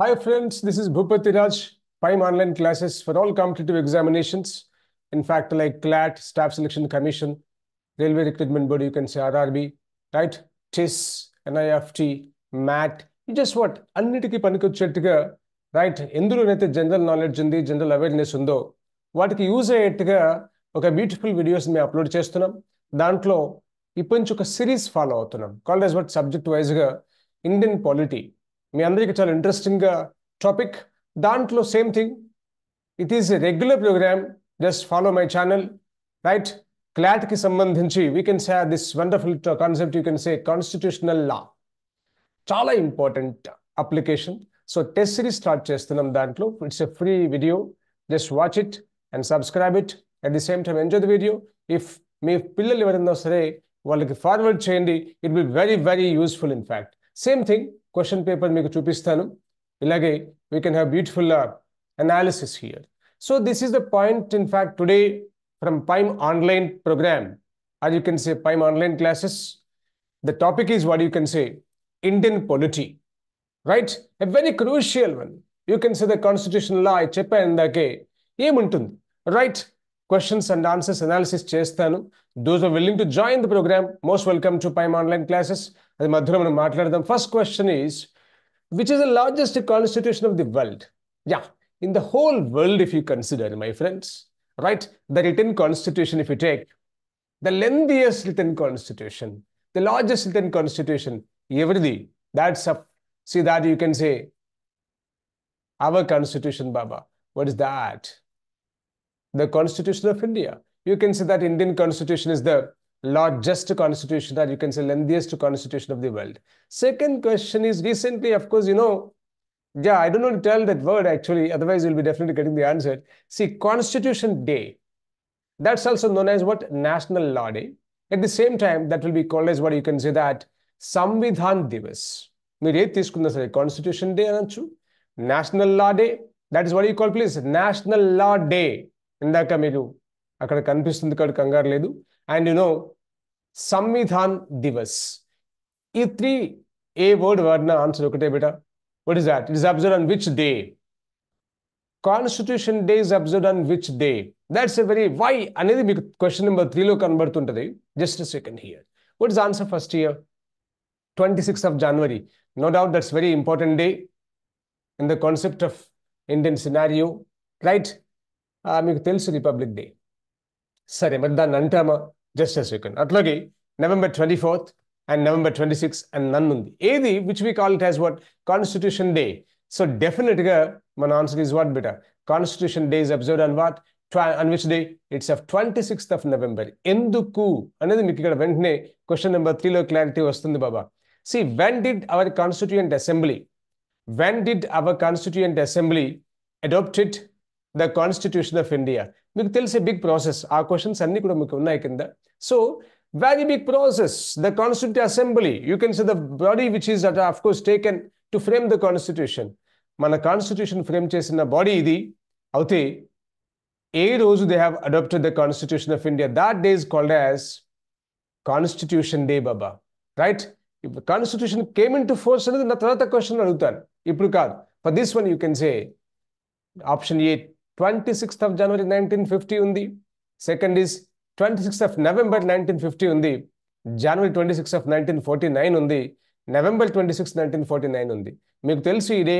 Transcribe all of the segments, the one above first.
Hi friends, this is Bhupati Raj, PIME online classes for all competitive examinations. In fact, like CLAT, Staff Selection Commission, Railway Recruitment Board, you can say RRB, right? TIS, NIFT, MAT, you just what? అన్నిటికీ పనికొచ్చేట్టుగా right ఎందులోనైతే general knowledge ఉంది general awareness ఉందో వాటికి use అయ్యేట్టుగా ఒక beautiful videos మేము upload చేస్తున్నాం దాంట్లో ఇప్పటి నుంచి ఒక సిరీస్ ఫాలో అవుతున్నాం కాల్డ్ యాజ్ వాట్ సబ్జెక్ట్ వైజ్గా ఇండియన్ పాలిటీ మీ అందరికీ చాలా ఇంట్రెస్టింగ్గా టాపిక్ దాంట్లో same thing it is a regular program just follow my channel right క్లాట్కి సంబంధించి we can say this wonderful concept you can say constitutional law చాలా important application so test series start చేస్తున్నాం దాంట్లో it's a free video just watch it and subscribe it at the same time enjoy the video if మీ పిల్లలు ఎవరైనా సరే వాళ్ళకి forward చేయండి it will very very useful in fact same thing question paper మీకు చూపిస్తాను. ఇలాగే we can have beautiful analysis here so this is the point in fact today from Pime online program or you can say Pime online classes the topic is what you can say Indian polity right a very crucial one you can say the constitution law చెప్పాను ఇందాకే. ఏముంటుంది? Right questions and answers analysis చేస్తాను. Those are willing to join the program most welcome to Pime online classes అది మధ్యలో మనం మాట్లాడదాం. First question is which is the largest constitution of the world ya in the whole world if you consider my friends right the written constitution if you take the lengthiest written constitution the largest written constitution ఎవరిది that's a C that you can say our constitution Baba what is that The Constitution of India. You can say that Indian Constitution is the largest constitution, that you can say lengthiest constitution of the world. Second question is recently, of course, you know, yeah, I don't know to tell that word actually, otherwise you'll be definitely getting the answer. See, Constitution Day. That's also known as what? National Law Day. At the same time, that will be called as what you can say that Samvidhan Divas మీరు ఏది తీసుకున్నా సరే constitution day అనొచ్చు national law day that is what you call please national law day ఇందాక మీరు అక్కడ కనిపిస్తుంది ఇక్కడ కంగారు లేదు. And you know Samvidhan Divas. ఈ త్రీ ఏ వర్డ్ వాడిన ఆన్సర్ ఒకటే బేటా. What is that it is observe on which day Constitution Day is observe on which day that's a very why అనేది మీకు క్వశ్చన్ నెంబర్ త్రీలో కనబడుతుంటది. Just second here what is answer first year twenty six of January no doubt that's very important day in the concept of Indian scenario right మీకు తెలుసు republic day సరే మరి దాన్ని అంటామా just a second అట్లాగే November twenty fourth and November twenty six and నన్ ఉంది ఏది which we call it has what constitution day so డెఫినెట్గా మన answer is what better constitution day is observe on what on which day it's of twenty sixth of November ఎందుకు అనేది మీకు ఇక్కడ వెంటనే question number త్రీలో క్లారిటీ వస్తుంది బాబా see when did our constituent assembly when did our constituent assembly adopted the constitution of India మీకు తెలిసే big process ఆ క్వశ్చన్స్ అన్ని కూడా మీకు ఉన్నాయి కింద so very big process the constituent assembly you can say the body which is at of course taken to frame the constitution మన constitution frame చేసిన బాడీ ఇది అయితే ఏ రోజు they have adopted the constitution of India that day is called as constitution day Baba right ఇప్పుడు constitution came into force అనేది నా తర్వాత క్వశ్చన్ అడుగుతాను ఇప్పుడు కాదు for this one you can say option A twenty sixth of January nineteen fifty ఉంది. Second is twenty sixth of November nineteen fifty ఉంది. January twenty six of nineteen forty nine ఉంది. November twenty six nineteen forty nine ఉంది. మీకు తెలుసు ఈ day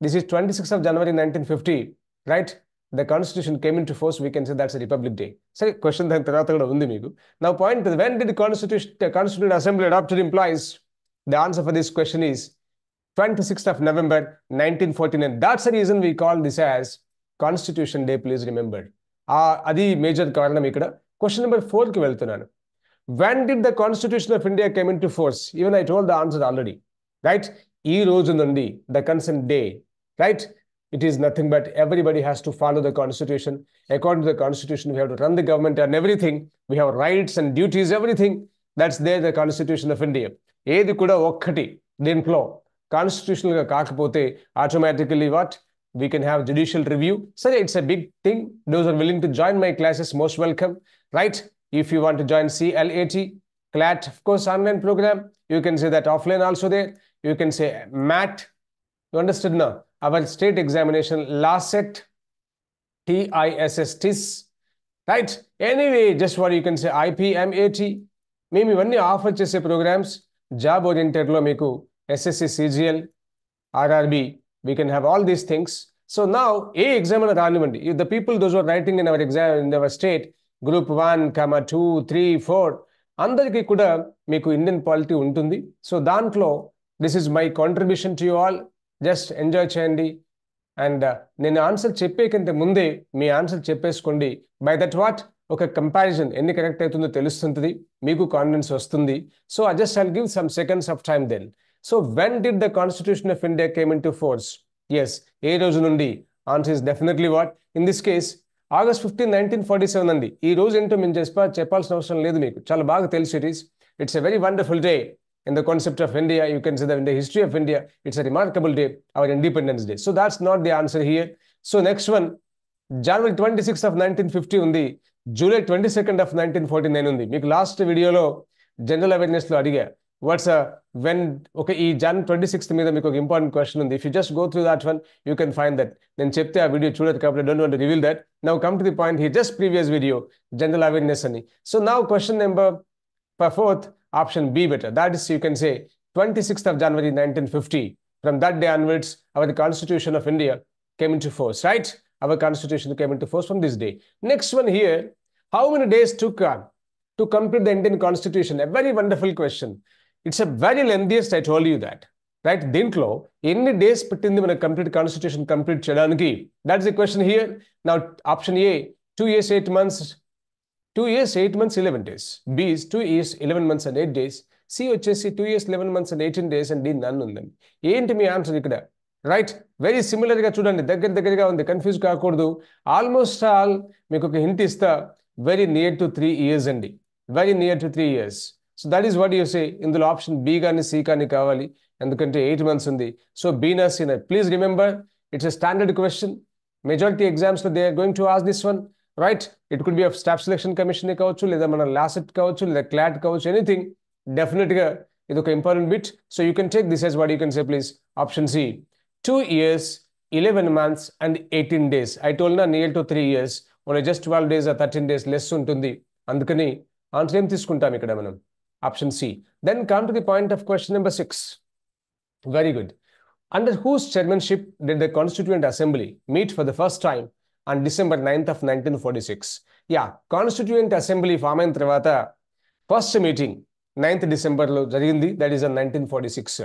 this is twenty six of January nineteen fifty right the constitution came into force we can say that's Republic Day సరే question దాని తర్వాత కూడా ఉంది మీకు. నా point when the constitution constitute assembly adopted implies the answer for this question is twenty sixth of November nineteen forty nine that's reason we call this as Constitution Day please remembered ఆ అది major కారణం ఇక్కడ. Question number ఫోర్కి వెళ్తున్నాను. When did the constitution of India come into force even I told the answer already right ఈ రోజు నుండి the consent day right it is nothing but everybody has to follow the constitution according to the constitution we have run the government and everything we have rights and duties everything that's they the constitution of India ఏది కూడా ఒక్కటి దీంట్లో కాన్స్టిట్యూషన్గా కాకపోతే automatically what We can have judicial review సరే it's a big thing those are willing to join my classes most welcome right if you want to join CLAT CLAT, of course, online program. You can say that offline also there. You can say MAT. You understood now? our state examination, LASET, TISS, TIS, right? Anyway, just what you can say, IPMAT, మేము ఇవన్నీ offer చేసే programmes job ఓరియంటెడ్లో మీకు SSC CGL RRB we can have all these things so నా ఏ exam అయినా రానివ్వండి the people those are writing in our exam in our state group one comma two three four అందరికీ కూడా మీకు Indian polity ఉంటుంది. So దాంట్లో this is my contribution to you all just enjoy చేయండి. అండ్ నేను answer చెప్పే కంటే ముందే మీ ఆన్సర్ చెప్పేసుకోండి. బై దట్ వాట్ ఒక కంపారిజన్ ఎన్ని కరెక్ట్ అవుతుందో తెలుస్తుంది మీకు కాన్ఫిడెన్స్ వస్తుంది. So I just I'll give some seconds of time then so when did the constitution of India came into force as ఏ రోజు నుండి? Answer is definitely what in this case August fifteen nineteen forty seven అండి. ఈ రోజు ఏంటో మేము చెప్పా చెప్పాల్సిన అవసరం లేదు మీకు. చాలా బాగా తెలుసు it is it's a very wonderful day in concept of India India, you can say that in the history of India, it's a remarkable day, our Independence Day. So that's not the answer here. So next one, January 26th of 1950 ఉంది. July twenty second of nineteen forty nine ఉంది మీకు last వీడియోలో general అవేర్నెస్లో అడిగా. Watts when ఒక ఈ Jan twenty sixth మీద మీకు ఒక ఇంపార్టెంట్ క్వశ్చన్ ఉంది if you just go through that one you can find that నేను చెప్తే ఆ వీడియో చూడదు కాబట్టి don't want reveal that now come to the point he just previous video general awareness అని so now question number fourth option B better. That is, you can say 26th of January 1950. From that day onwards, our Constitution of India came into force, right? Our Constitution came into force from this day. Next one here, how many days took uh, to complete the Indian Constitution? A very wonderful question. It's a very lengthiest, I told you that right దీంట్లో ఎన్ని days పెట్టింది మన complete constitution complete చేయడానికి? That is the question here నా option A two years eight months two years eight months eleven days B is two years eleven months and eight days C వచ్చేసి two years eleven months and eighteen days and D none ఉందండి ఏంటి మీ answer ఇక్కడ? Right very సిమిలర్గా చూడండి. దగ్గర దగ్గరగా ఉంది. కన్ఫ్యూజ్ కాకూడదు. ఆల్మోస్ట్ ఆల్ మీకు ఒక హింట్ ఇస్తా. Very near to three years అండి. Very near to three years so that is what you say ఇందులో ఆప్షన్ బి కానీ సి కానీ కావాలి. ఎందుకంటే ఎయిట్ మంత్స్ ఉంది. సో బీనా నా please remember it's a standard question majority ఎగ్జామ్స్లో they are going to ask this one right it could be of staff selection commission కావచ్చు లేదా మన లాసెట్ కావచ్చు లేదా క్లాట్ కావచ్చు ఎనీథింగ్ డెఫినెట్గా ఇది ఒక important bit so you can take this as what you can say please option C two years eleven months and eighteen days I told నా near to three years only just twelve days thirteen days less ఉంటుంది. అందుకని answer ఏం తీసుకుంటాం ఇక్కడ మనం? Option C then come to the point of question number six very good under whose chairmanship did the constituent assembly meet for the first time on December ninth of nineteen forty six yeah constituent assembly form అయిన తర్వాత first meeting ninth డిసెంబర్లో జరిగింది that is on nineteen forty six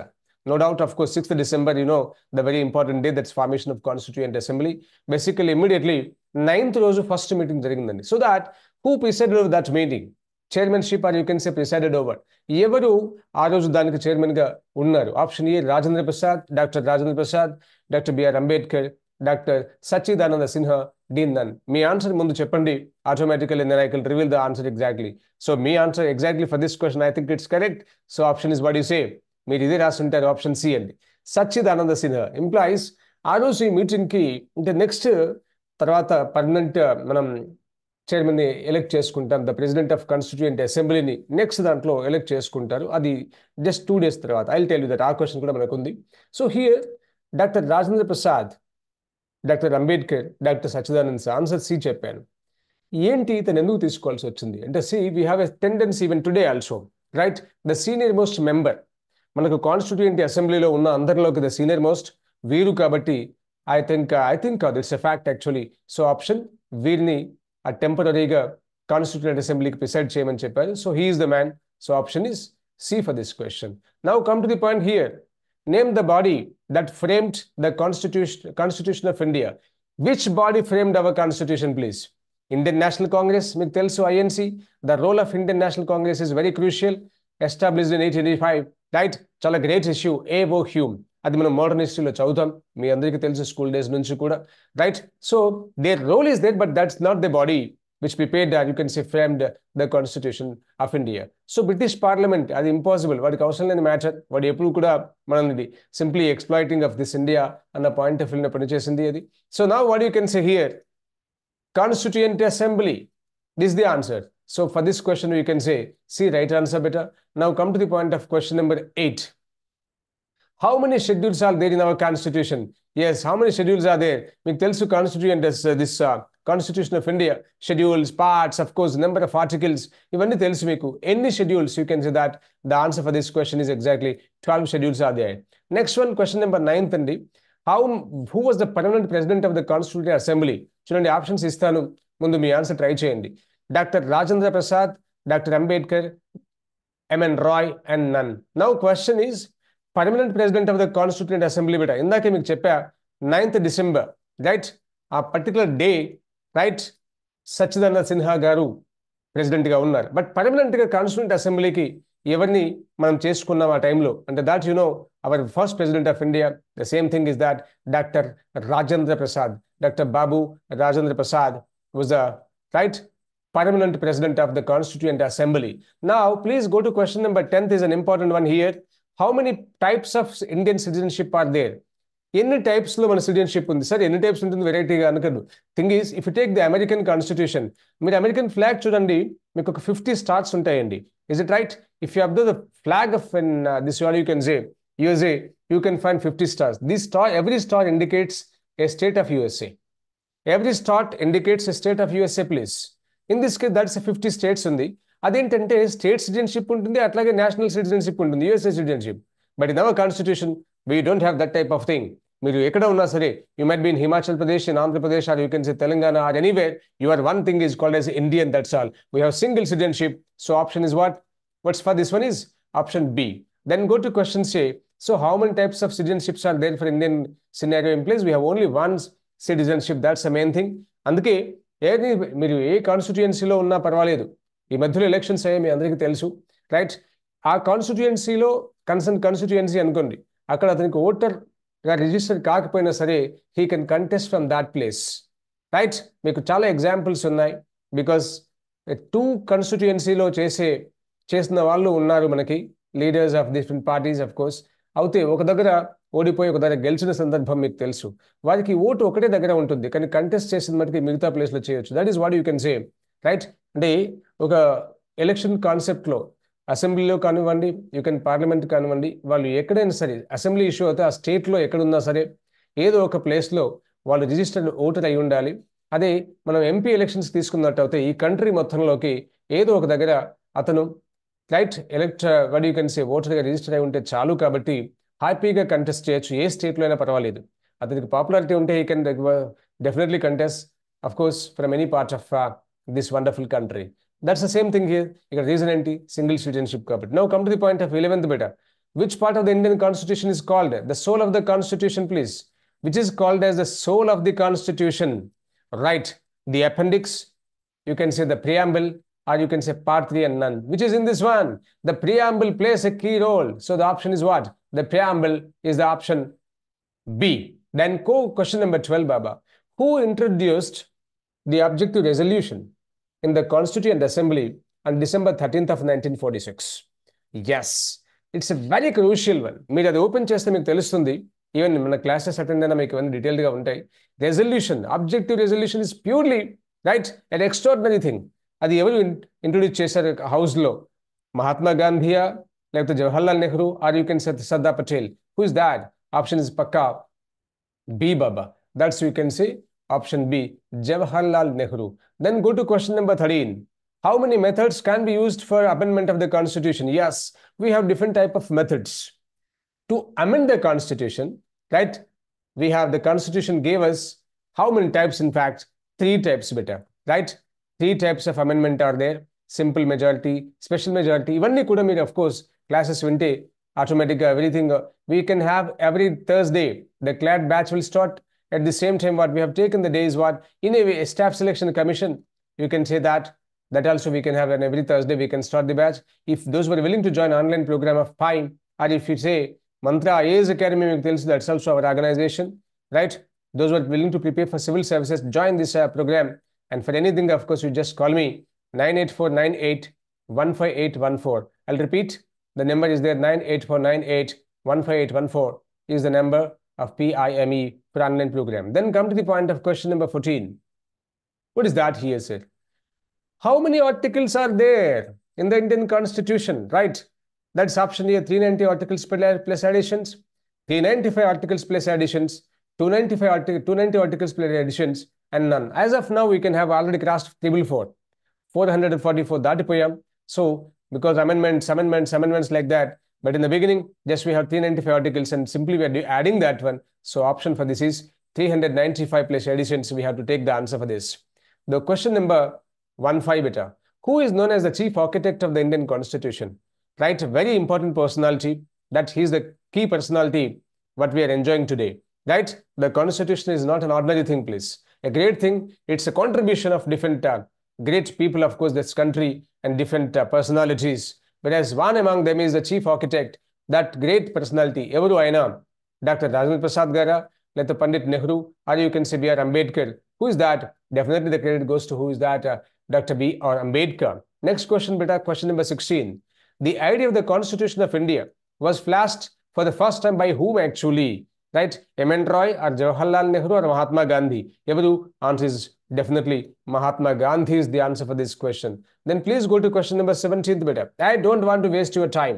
No doubt, of course, 6th December, you know, the very important day that's formation of Constituent Assembly. Basically, immediately, 9th రోజు first meeting జరిగిందండి so that who presided over that meeting Chairmanship or you can say presided over ఎవరు ఆ రోజు దానికి చైర్మన్గా ఉన్నారు? Option A Rajendra Prasad doctor Rajendra Prasad doctor B R Ambedkar doctor Sachchidananda Sinha D none me answer ముందు చెప్పండి. Automatically నేను I can reveal the answer exactly so me answer exactly for this question I think it's correct so option is what you say మీరు ఇదే రాస్తుంటారు option C అండి. Sachchidananda Sinha employees ఆ రోజు ఈ మీటింగ్కి అంటే నెక్స్ట్ తర్వాత పర్మనెంట్ మనం చైర్మన్ని ఎలెక్ట్ చేసుకుంటాం ద ప్రెసిడెంట్ ఆఫ్ కాన్స్టిట్యూయెంట్ అసెంబ్లీని నెక్స్ట్ దాంట్లో ఎలెక్ట్ చేసుకుంటారు. అది జస్ట్ టూ డేస్ తర్వాత. ఐ టెల్ యూ దట్ ఆ క్వశ్చన్ కూడా మనకు ఉంది so here doctor Rajendra Prasad doctor Ambedkar doctor Sachchidanand answer C చెప్పాను ఏంటి ఇతను ఎందుకు తీసుకోవాల్సి వచ్చింది? అంటే see we have a tendency even today also right the senior most member మనకు కాన్స్టిట్యూయెంట్ అసెంబ్లీలో ఉన్న అందరిలోకి ద సీనియర్ మోస్ట్ వీరు కాబట్టి I think I think it's a fact actually so option వీరిని ఆ టెంపరీగా కాన్స్టిట్యూయెంట్ అసెంబ్లీకి ప్రిసైడ్ చేయమని చెప్పారు so he is the man so option is C for this question now come to the point here name the body that framed the constitution constitution of India which body framed our constitution please Indian National Congress మీకు తెలుసు INC the role of Indian National Congress is very crucial established in eighteen eighty five right చాలా great issue A O Hume అది మనం modern హిస్టరీలో చదువుతాం. మీ అందరికీ తెలుసు school days నుంచి కూడా. Right so their role is that but that's not the body which prepared you can say framed the constitution of India so British parliament అది impossible వాడికి అవసరం లేని మ్యాటర్ వాడు ఎప్పుడు కూడా మనల్ని simply exploiting of this India అన్న point of వ్యూలో పనిచేసింది అది. సో నా what you can say here constituent assembly this the answer so for this question you can say C right answer better now come to the point of question number eight how many schedules are there in our constitution yes how many schedules are there మీకు తెలుసు constitution this constitution of India schedules parts of course number of articles ఇవన్నీ తెలుసు మీకు. ఎన్ని schedules you can say that the answer for this question is exactly twelve schedules are they next one question number ninth అండి. How who was the permanent president of the constitutive assembly చూడండి options ఇస్తాను. ముందు మీ answer try చేయండి. Doctor Rajendra Prasad doctor Ambedkar M N Roy and none now question is permanent president of the constituent assembly బిట ఇందాకే మీకు చెప్పా ninth December right ఆ particular day right Sachchidananda Sinha garu ప్రెసిడెంట్గా ఉన్నారు. బట్ పర్మనెంట్గా constituent అసెంబ్లీకి ఎవరిని మనం చేసుకున్నాం ఆ టైంలో అంటే that you know our first president of India the same thing is that doctor Rajendra Prasad doctor Babu Rajendra Prasad was a right permanent president of the Constituent Assembly. Now, please go to question number 10th is an important one here. How many types of Indian citizenship are there ఎన్ని టైప్స్లో మన citizenship ఉంది? Sir ఎన్ని types ఉంటుంది వెరైటీగా అనుకోదు thing is if you take the American constitution మీరు American flag చూడండి మీకు ఒక ఫిఫ్టీ స్టార్స్ ఉంటాయండి. Is it right if you observe the flag of in this all you can say USA you can find fifty stars this star every star indicates a state of USA every star indicates a state of USA place in this case that's fifty states ఉంది. అదేంటంటే state citizenship ఉంటుంది అట్లాగే national citizenship ఉంటుంది USA citizenship. But in our constitution we don't have that type of thing మీరు ఎక్కడ ఉన్నా సరే you might be in Himachal Pradesh in Andhra Pradesh or you can say Telangana or anywhere your one thing is called as Indian that's all we have single citizenship so option is what what's for this one is option B then go to question say so how many types of citizenships are there for Indian scenario in place we have only one citizenship that's a main thing అందుకే ఏది మీరు ఏ కాన్స్టిట్యుయెన్సీలో ఉన్నా పర్వాలేదు. ఈ మధ్యలో elections అయ్యాయి మీ అందరికీ తెలుసు. రైట్ ఆ కాన్స్టిట్యుయెన్సీలో కన్సర్న్ కాన్స్టిట్యుయెన్సీ అనుకోండి అక్కడ అతనికి ఓటర్గా రిజిస్టర్ కాకపోయినా సరే he can contest from that place right మీకు చాలా ఎగ్జాంపుల్స్ ఉన్నాయి. బికాస్ టూ కాన్స్టిట్యుయెన్సీలో చేసే చేసిన వాళ్ళు ఉన్నారు మనకి. Leaders of different parties of course అయితే ఒక దగ్గర ఓడిపోయి ఒక దగ్గర గెలిచిన సందర్భం మీకు తెలుసు. వారికి ఓటు ఒకటే దగ్గర ఉంటుంది. కానీ కంటెస్ట్ చేసిన మటుకు మిగతా ప్లేస్లో చేయొచ్చు. That is what you can say right అంటే ఒక ఎలక్షన్ కాన్సెప్ట్లో అసెంబ్లీలో కానివ్వండి యూ కెన్ పార్లమెంట్ కానివ్వండి వాళ్ళు ఎక్కడైనా సరే అసెంబ్లీ ఇష్యూ అయితే ఆ స్టేట్లో ఎక్కడున్నా సరే ఏదో ఒక ప్లేస్లో వాళ్ళు రిజిస్టర్డ్ ఓటర్ అయి ఉండాలి. అదే మనం ఎంపీ ఎలక్షన్స్ తీసుకున్నట్టు అయితే ఈ కంట్రీ మొత్తంలోకి ఏదో ఒక దగ్గర అతను right elected you can say ఓటర్గా రిజిస్టర్ అయి ఉంటే చాలు కాబట్టి హ్యాపీగా కంటెస్ట్ చేయొచ్చు. ఏ స్టేట్లో అయినా పర్వాలేదు. అతనికి పాపులారిటీ ఉంటే ఈ can definitely contest of course from any part of this wonderful country. That's the same thing here. You got reason anti single citizenship carpet. Now come to the point of 11th beta. Which part of the Indian constitution is called the soul of the constitution, please? Which is called as the soul of the constitution. Right. The appendix, you can say the preamble, or you can say part 3 and none, which is in this one. The preamble plays a key role. So the option is what? The preamble is the option B. Then go question number 12, Baba. Who introduced the objective resolution in the Constituent Assembly on December 13th of 1946? Yes, it's a very crucial one. మీరు అది open చేస్తే మీకు తెలుస్తుంది. Even మన classes attend అయినా మీకు ఇవన్నీ డీటెయిల్గా ఉంటాయి. Resolution objective resolution is purely right and extraordinary thing అది ఎవరు ఇంట్రొడ్యూస్ చేశారు హౌస్లో మహాత్మా గాంధీయా లేకపోతే Jawaharlal Nehru or you can Sardar Patel who is that option is Pakka B Baba that's you can see Option B, Jawaharlal Nehru. Then go to question number 13. How many methods can be used for amendment of the constitution? Yes, we have different type of methods. To amend the constitution, right? We have the constitution gave us how many types in fact? Three types better, right? Three types of amendment are there. Simple majority, special majority, even could mean of course, classes winte, automatic uh, everything. Uh, we can have every Thursday, the CLAD batch will start at the same time, what we have taken the day is what, in a way, a staff selection commission, you can say that, that also we can have and every Thursday we can start the batch. If those were willing to join online program of fine, or if you say Mantra is Academy, that's also our organization, right? Those were willing to prepare for civil services, join this uh, program. And for anything, of course, you just call me 98498-15814. I'll repeat, the number is there 98498-15814 is the number of PIME, Pranayam program. Then come to the point of question number 14. What is that here, sir? How many articles are there in the Indian Constitution, right? That's option here, 390 articles plus additions, 395 articles plus additions, 295 artic 290 articles plus additions, and none. As of now, we can have already crossed table 4, 444 that poem. So, because amendments, amendments, amendments like that, but in the beginning, just we have 395 articles and simply we are adding that one. So option for this is 395 plus additions. We have to take the answer for this. The question number 15 beta. Who is known as the chief architect of the Indian constitution? Right? Very important personality. That he is the key personality what we are enjoying today. Right? The constitution is not an ordinary thing, please. A great thing. It's a contribution of different uh, great people, of course, this country and different uh, personalities. Whereas one among them is the chief architect, that great personality, Evaru Aina, Dr. Rajendra Prasad Gara, let the Pandit Nehru, or you can say B.R. Ambedkar. Who is that? Definitely the credit goes to who is that? Uh, Dr. B. or Ambedkar. Next question, beta, question number 16. The idea of the Constitution of India was flashed for the first time by whom actually? Right M N Roy or Jawahar Lal Nehru or Mahatma Gandhi ఎవరు answer is definitely Mahatma Gandhi is the answer for this question then please go to question number seventeenth better I don't want to waste your time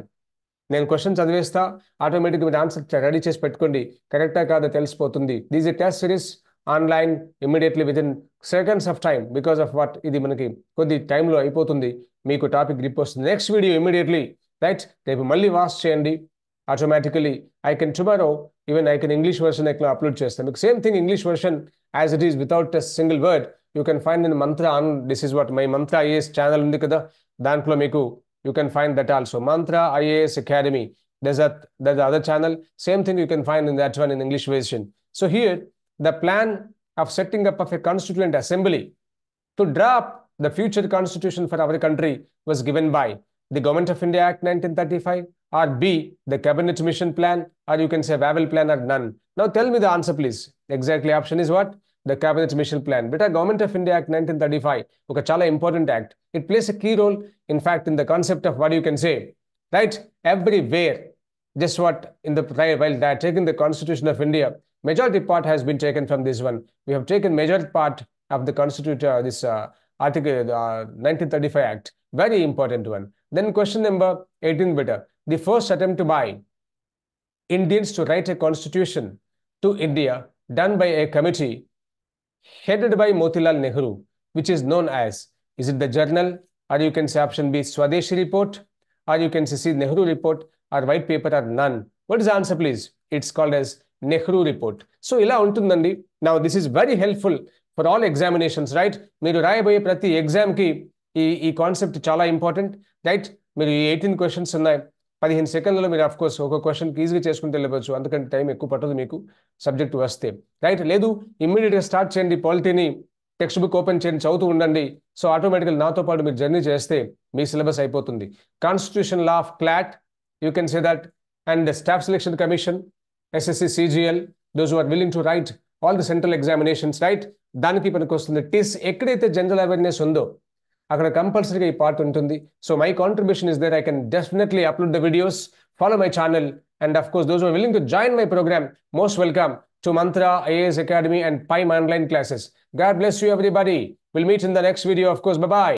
నేను question చదివేస్తా ఆటోమేటిక్గా మీరు answer ready చేసి పెట్టుకోండి. కరెక్టా కాదా తెలిసిపోతుంది. This a test series online immediately in seconds of time because of what ఇది మనకి కొద్ది టైంలో అయిపోతుంది. మీకు topic reports next video immediately right రేపు మళ్ళీ వాష్ చేయండి. automatically. I can tomorrow, even I can English version, I can upload chestam. Same thing, English version as it is without a single word. You can find in mantra on this is what my mantra is channel undi kada. Dantlo meeku you can find that also. Mantra IAS Academy. There's that there's the other channel. Same thing you can find in that one in English version. So here the plan of setting up of a constituent assembly to draft the future constitution for our country was given by the Government of India Act 1935, or B, the cabinet mission plan, or you can say Wavell plan or none. Now tell me the answer, please. Exactly option is what? The cabinet mission plan. Better Government of India Act 1935. Okay, chala important act. It plays a key role, in fact, in the concept of what you can say, right? Everywhere. Just what in the prior while taking the Constitution of India, majority part has been taken from this one. We have taken majority part of the Constitution, uh, this uh, article, uh, 1935 Act. Very important one. Then question number 18 better The first attempt to buy Indians to write a constitution to India done by a committee headed by Motilal Nehru, which is known as, is it the journal, or you can say option B, Swadeshi report, or you can say see Nehru report, or white paper, or none. What is the answer, please? It's called as Nehru report. So, ఇలా ఉంటుందండి now this is very helpful for all examinations, right? మీరు రాయబోయే ప్రతి ఎగ్జామ్కి ఈ ఈ concept చాలా important right మీరు ఈ ఎయిటీన్ క్వశ్చన్స్ ఉన్నాయి పదిహేను సెకండ్లలో మీరు ఆఫ్ కోర్స్ ఒక క్వశ్చన్కి ఈజీగా చేసుకుంటే వెళ్ళవచ్చు. అందుకంటే టైం ఎక్కువ పట్టదు మీకు సబ్జెక్ట్ వస్తే. రైట్ లేదు ఇమ్మీడియట్గా స్టార్ట్ చేయండి పాలిటీని టెక్స్ట్ బుక్ ఓపెన్ చేయండి చదువుతూ ఉండండి. సో ఆటోమేటిక్గా నాతో పాటు మీరు జర్నీ చేస్తే మీ సిలబస్ అయిపోతుంది. Constitution law of CLAT you can say that and staff selection commission SSC CGL those are willing to write all the central examinations right దానికి పనికి వస్తుంది టీస్ ఎక్కడైతే జనరల్ అవేర్నెస్ ఉందో అక్కడ కంపల్సరీగా ఈ పార్ట్ ఉంటుంది. So my contribution is there I can definitely upload the videos follow my channel and of course those are willing to join my programme most welcome to Mantra IAS academy and పైమ్ online classes God bless you everybody will meet in the next video of course bye